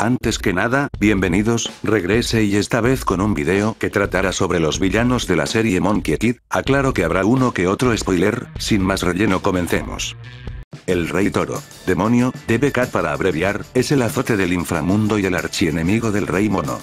Antes que nada, bienvenidos, regrese y esta vez con un video que tratará sobre los villanos de la serie Monkey Kid, aclaro que habrá uno que otro spoiler, sin más relleno comencemos. El Rey Toro, demonio, DBK para abreviar, es el azote del inframundo y el archienemigo del Rey Mono.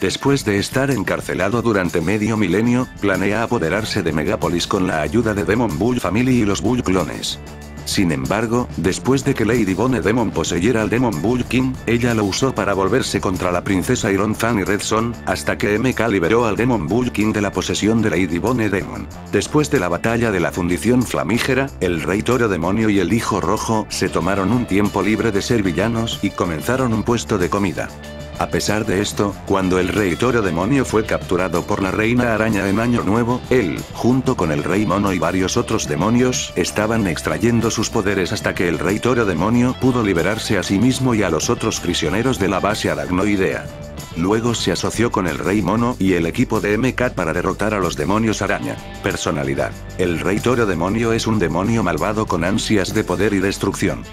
Después de estar encarcelado durante medio milenio, planea apoderarse de Megapolis con la ayuda de Demon Bull Family y los Bull clones. Sin embargo, después de que Lady Bone Demon poseyera al Demon Bull ella lo usó para volverse contra la princesa Iron Fan y Red Son, hasta que MK liberó al Demon Bull de la posesión de Lady Bone Demon. Después de la batalla de la fundición flamígera, el Rey Toro Demonio y el Hijo Rojo se tomaron un tiempo libre de ser villanos y comenzaron un puesto de comida. A pesar de esto, cuando el rey toro demonio fue capturado por la reina araña en Año Nuevo, él, junto con el rey mono y varios otros demonios, estaban extrayendo sus poderes hasta que el rey toro demonio pudo liberarse a sí mismo y a los otros prisioneros de la base aracnoidea. Luego se asoció con el Rey Mono y el equipo de MK para derrotar a los demonios araña. Personalidad. El Rey Toro Demonio es un demonio malvado con ansias de poder y destrucción.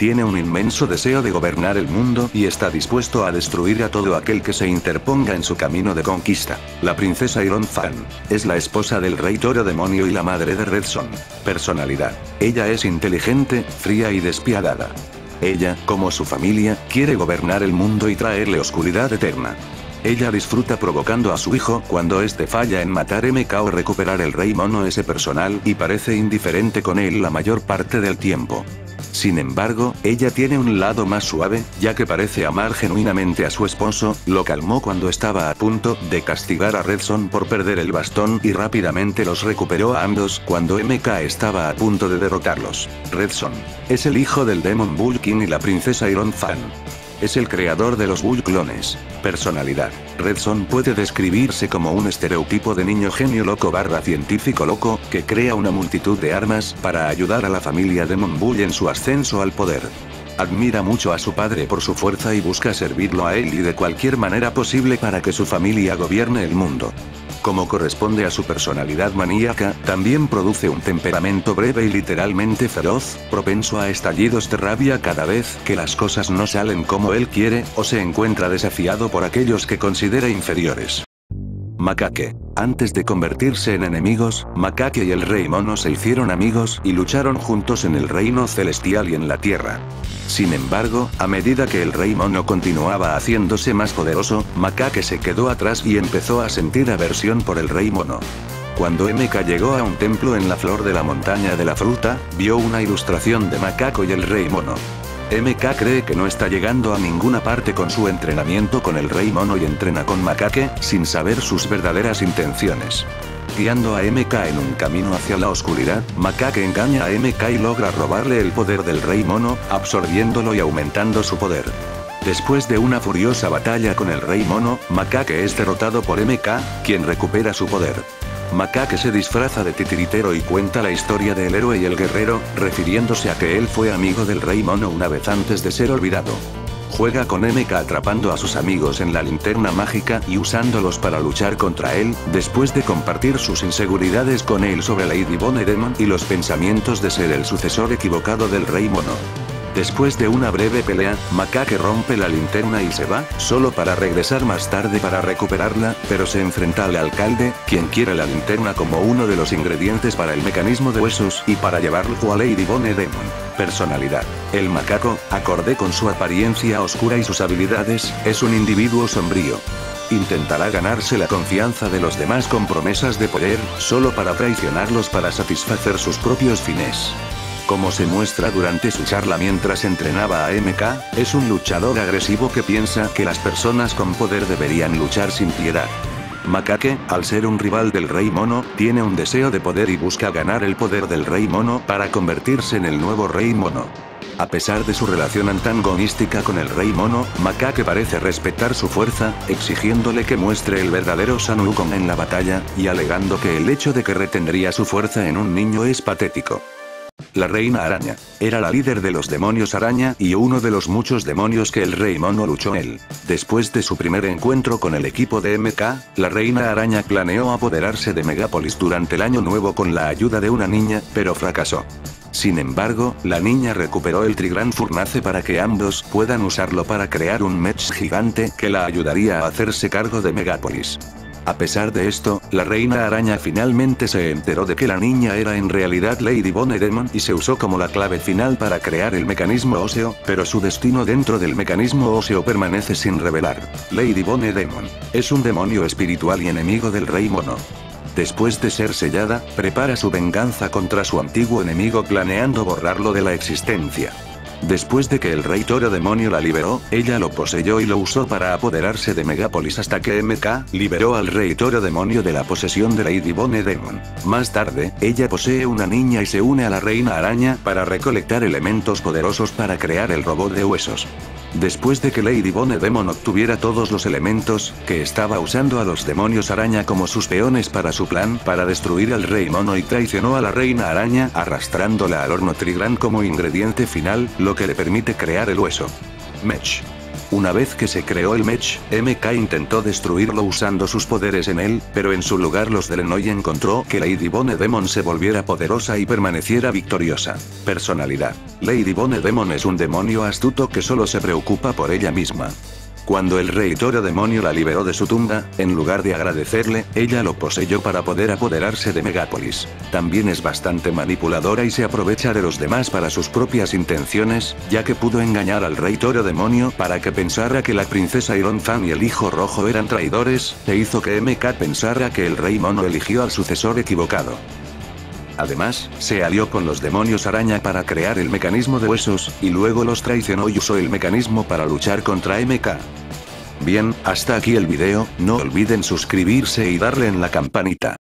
Tiene un inmenso deseo de gobernar el mundo y está dispuesto a destruir a todo aquel que se interponga en su camino de conquista. La princesa Iron Fan. Es la esposa del rey toro demonio y la madre de Red Son. Personalidad. Ella es inteligente, fría y despiadada. Ella, como su familia, quiere gobernar el mundo y traerle oscuridad eterna. Ella disfruta provocando a su hijo cuando este falla en matar MK o recuperar el rey mono ese personal y parece indiferente con él la mayor parte del tiempo. Sin embargo, ella tiene un lado más suave, ya que parece amar genuinamente a su esposo, lo calmó cuando estaba a punto de castigar a Redson por perder el bastón y rápidamente los recuperó a ambos cuando MK estaba a punto de derrotarlos. Redson es el hijo del Demon Bull King y la princesa Iron Fan. Es el creador de los Bull clones. Personalidad. Redson puede describirse como un estereotipo de niño genio loco barra científico loco, que crea una multitud de armas para ayudar a la familia Demon Bull en su ascenso al poder. Admira mucho a su padre por su fuerza y busca servirlo a él y de cualquier manera posible para que su familia gobierne el mundo. Como corresponde a su personalidad maníaca, también produce un temperamento breve y literalmente feroz, propenso a estallidos de rabia cada vez que las cosas no salen como él quiere, o se encuentra desafiado por aquellos que considera inferiores. Macaque. Antes de convertirse en enemigos, Macaque y el Rey Mono se hicieron amigos y lucharon juntos en el reino celestial y en la tierra. Sin embargo, a medida que el Rey Mono continuaba haciéndose más poderoso, Macaque se quedó atrás y empezó a sentir aversión por el Rey Mono. Cuando MK llegó a un templo en la flor de la montaña de la fruta, vio una ilustración de Macaco y el Rey Mono. MK cree que no está llegando a ninguna parte con su entrenamiento con el Rey Mono y entrena con Macaque, sin saber sus verdaderas intenciones. Guiando a MK en un camino hacia la oscuridad, Macaque engaña a MK y logra robarle el poder del Rey Mono, absorbiéndolo y aumentando su poder. Después de una furiosa batalla con el Rey Mono, Macaque es derrotado por MK, quien recupera su poder. Macaque se disfraza de titiritero y cuenta la historia del héroe y el guerrero, refiriéndose a que él fue amigo del Rey Mono una vez antes de ser olvidado. Juega con MK atrapando a sus amigos en la linterna mágica y usándolos para luchar contra él, después de compartir sus inseguridades con él sobre Lady Bone Demon y los pensamientos de ser el sucesor equivocado del Rey Mono. Después de una breve pelea, Macaque rompe la linterna y se va, solo para regresar más tarde para recuperarla, pero se enfrenta al alcalde, quien quiere la linterna como uno de los ingredientes para el mecanismo de huesos y para llevarlo a Lady Bone Demon. Personalidad. El macaco, acorde con su apariencia oscura y sus habilidades, es un individuo sombrío. Intentará ganarse la confianza de los demás con promesas de poder, solo para traicionarlos para satisfacer sus propios fines. Como se muestra durante su charla mientras entrenaba a MK, es un luchador agresivo que piensa que las personas con poder deberían luchar sin piedad. Macaque, al ser un rival del Rey Mono, tiene un deseo de poder y busca ganar el poder del Rey Mono para convertirse en el nuevo Rey Mono. A pesar de su relación antagonística con el Rey Mono, Macaque parece respetar su fuerza, exigiéndole que muestre el verdadero Sanukon en la batalla, y alegando que el hecho de que retendría su fuerza en un niño es patético. La reina araña. Era la líder de los demonios araña y uno de los muchos demonios que el rey mono luchó él. Después de su primer encuentro con el equipo de MK, la reina araña planeó apoderarse de Megapolis durante el año nuevo con la ayuda de una niña, pero fracasó. Sin embargo, la niña recuperó el Trigran Furnace para que ambos puedan usarlo para crear un mech gigante que la ayudaría a hacerse cargo de Megapolis. A pesar de esto, la reina araña finalmente se enteró de que la niña era en realidad Lady Bone Demon y se usó como la clave final para crear el mecanismo óseo, pero su destino dentro del mecanismo óseo permanece sin revelar. Lady Bone Demon. Es un demonio espiritual y enemigo del rey mono. Después de ser sellada, prepara su venganza contra su antiguo enemigo planeando borrarlo de la existencia. Después de que el rey toro demonio la liberó, ella lo poseyó y lo usó para apoderarse de Megapolis hasta que MK liberó al rey toro demonio de la posesión de Lady Bone Demon. Más tarde, ella posee una niña y se une a la reina araña para recolectar elementos poderosos para crear el robot de huesos. Después de que Lady Bone Demon obtuviera todos los elementos, que estaba usando a los demonios araña como sus peones para su plan para destruir al rey mono y traicionó a la reina araña arrastrándola al horno Trigran como ingrediente final, lo que le permite crear el hueso. Mech. Una vez que se creó el Mech, MK intentó destruirlo usando sus poderes en él, pero en su lugar los de encontró que Lady Bone Demon se volviera poderosa y permaneciera victoriosa. Personalidad. Lady Bone Demon es un demonio astuto que solo se preocupa por ella misma. Cuando el rey toro demonio la liberó de su tumba, en lugar de agradecerle, ella lo poseyó para poder apoderarse de Megápolis. También es bastante manipuladora y se aprovecha de los demás para sus propias intenciones, ya que pudo engañar al rey toro demonio para que pensara que la princesa Iron Fan y el hijo rojo eran traidores, e hizo que MK pensara que el rey mono eligió al sucesor equivocado. Además, se alió con los demonios araña para crear el mecanismo de huesos, y luego los traicionó y usó el mecanismo para luchar contra MK. Bien, hasta aquí el video, no olviden suscribirse y darle en la campanita.